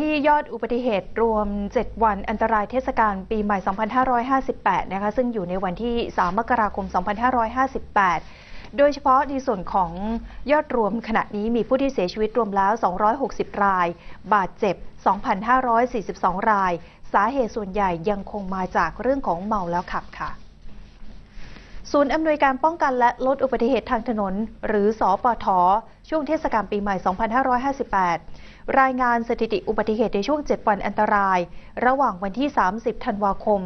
ที่ยอดอุบัติเหตุรวม 7 วันอันตรายเทศกาลปีใหม่ 2558 นะคะ ซึ่งอยู่ในวันที่ 3 มกราคม 2558 โดยเฉพาะในส่วนของยอดรวมขณะนี้มีผู้ที่เสียชีวิตรวมแล้ว 260 ราย บาดเจ็บ 2,542 ราย สาเหตุส่วนใหญ่ยังคงมาจากเรื่องของเมาแล้วขับค่ะ ศูนย์อำนวยการป้องกันและลดอุบัติเหตุทางถนน หรือสอปท ช่วงเทศกาลปีใหม่ 2558 รายงานสถิติอุบัติเหตุในช่วง 7 วันอันตราย ระหว่างวันที่ 30 ธันวาคม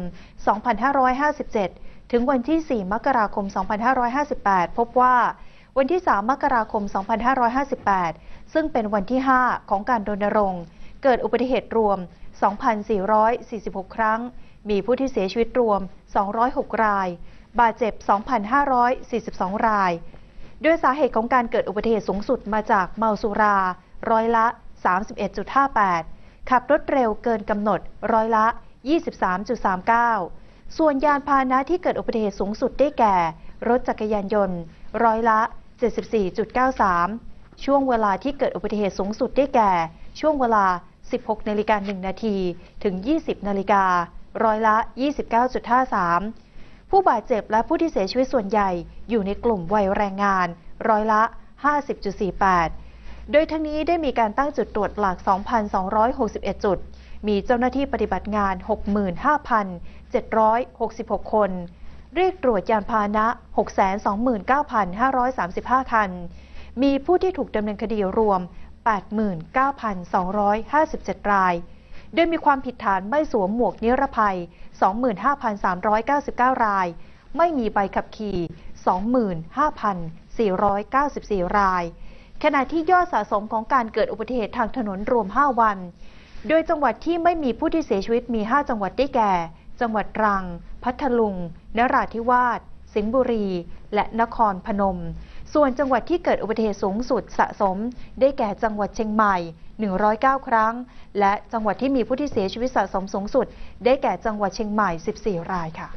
2557 ถึงวันที่ 4 มกราคม 2558 พบว่า วันที่ 3 มกราคม 2558 ซึ่งเป็นวันที่ 5 ของการรณรงค์เกิดอุบัติเหตุรวม 2,446 ครั้ง มีผู้ที่เสียชีวิตรวม 206 ราย บาดเจ็บ 2,542 ราย ด้วยสาเหตุของการเกิดอุบัติเหตุสูงสุดมาจากเมาสุรา ร้อยละ 31.58 ขับรถเร็วเกินกำหนด ร้อยละ 23.39 ส่วนยานพาหนะที่เกิดอุบัติเหตุสูงสุดได้แก่ รถจักรยานยนต์ ร้อยละ 74.93 ช่วงเวลาที่เกิดอุบัติเหตุสูงสุดได้แก่ ช่วงเวลา 16นาฬิกา1นาทีถึง 20นาฬิการ้อยละ 29.53 ผู้บาดเจ็บและผู้ที่เสียชีวิตส่วนใหญ่อยู่ในกลุ่มวัยแรงงาน ร้อยละ 50.48 โดยทั้งนี้ได้มีการตั้งจุดตรวจหลัก 2,261 จุด มีเจ้าหน้าที่ปฏิบัติงาน 65,766 คน เรียกตรวจยานพาหนะ 629,535 คัน มีผู้ที่ถูกดำเนินคดีรวม 89,257 ราย โดยมีความผิดฐานไม่สวมหมวกนิรภัย 25,399 ราย ไม่มีใบขับขี่ 25,494 ราย ขณะที่ยอดสะสมของการเกิดอุบัติเหตุทางถนนรวม 5 วัน โดยจังหวัดที่ไม่มีผู้ที่เสียชีวิตมี 5 จังหวัดได้แก่ จังหวัดตรัง พัทลุง นราธิวาส สิงห์บุรี และนครพนม ส่วนจังหวัดที่เกิดอุบัติเหตุสูงสุดสะสม ได้แก่จังหวัดเชียงใหม่ 109 ครั้ง และจังหวัดที่มีผู้ที่เสียชีวิตสะสมสูงสุด ได้แก่จังหวัดเชียงใหม่ 14 รายค่ะ